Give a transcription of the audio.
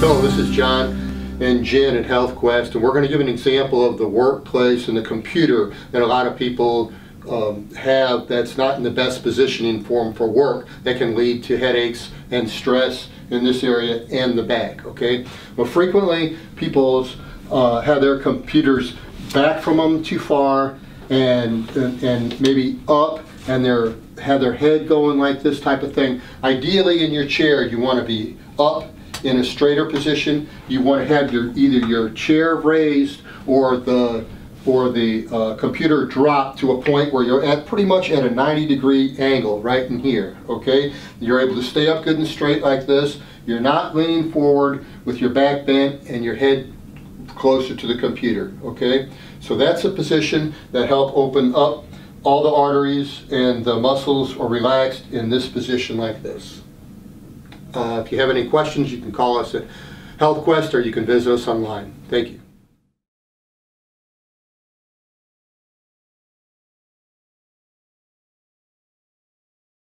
Hello, this is John and Jen at HealthQuest, and we're going to give an example of the workplace and the computer that a lot of people um, have that's not in the best positioning for them for work that can lead to headaches and stress in this area and the back, okay? Well, frequently people uh, have their computers back from them too far and, and, and maybe up and they're have their head going like this type of thing. Ideally in your chair you want to be up in a straighter position. You want to have your either your chair raised or the or the uh, computer dropped to a point where you're at pretty much at a 90 degree angle right in here okay? You're able to stay up good and straight like this. You're not leaning forward with your back bent and your head closer to the computer okay? So that's a position that help open up all the arteries and the muscles are relaxed in this position like this uh, if you have any questions, you can call us at HealthQuest or you can visit us online. Thank you.